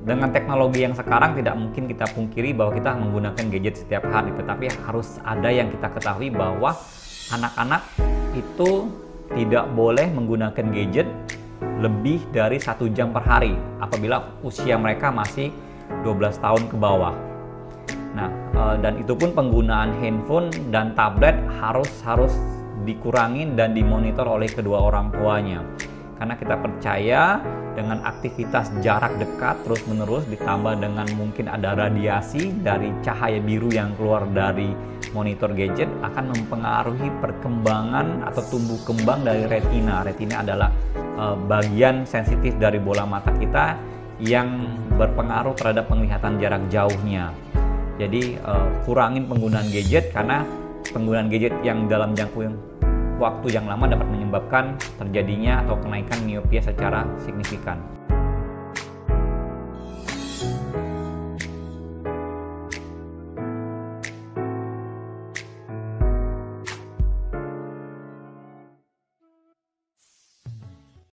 Dengan teknologi yang sekarang tidak mungkin kita pungkiri bahwa kita menggunakan gadget setiap hari, tetapi harus ada yang kita ketahui bahwa anak-anak itu tidak boleh menggunakan gadget lebih dari satu jam per hari apabila usia mereka masih 12 tahun ke bawah. Nah, uh, dan itu pun penggunaan handphone dan tablet harus harus dikurangin dan dimonitor oleh kedua orang tuanya karena kita percaya dengan aktivitas jarak dekat terus-menerus ditambah dengan mungkin ada radiasi dari cahaya biru yang keluar dari monitor gadget akan mempengaruhi perkembangan atau tumbuh kembang dari retina. Retina adalah uh, bagian sensitif dari bola mata kita yang berpengaruh terhadap penglihatan jarak jauhnya. Jadi uh, kurangin penggunaan gadget karena penggunaan gadget yang dalam jangkauan waktu yang lama dapat menyebabkan terjadinya atau kenaikan miopia secara signifikan.